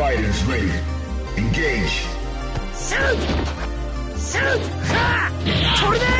Fighters ready. Engage. Let's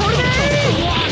これ